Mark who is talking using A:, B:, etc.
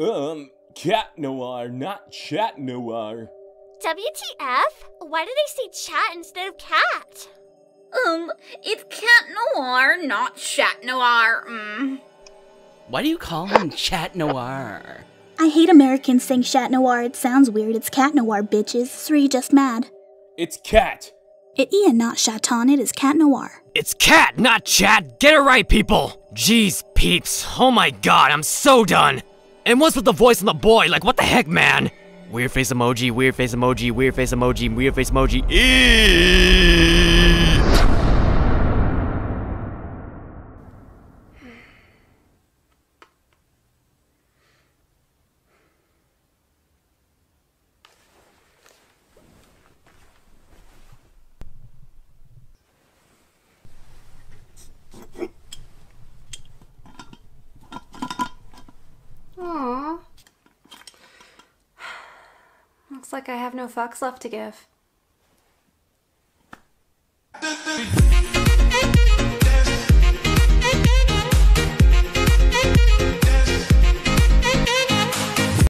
A: Um, cat noir, not chat noir.
B: WTF? Why do they say chat instead of cat?
C: Um, it's cat noir, not chat noir. Mm.
D: Why do you call him Chat Noir?
E: I hate Americans saying chat noir. It sounds weird. It's cat noir, bitches. Three just mad.
A: It's cat.
E: It Ian, not chaton. It is cat noir.
F: It's cat, not chat. Get it right, people. Jeez, peeps. Oh my god, I'm so done. And what's with the voice on the boy? Like, what the heck, man? Weird face emoji, weird face emoji, weird face emoji, weird face emoji. Eee!
G: Looks like I have no fucks left to give.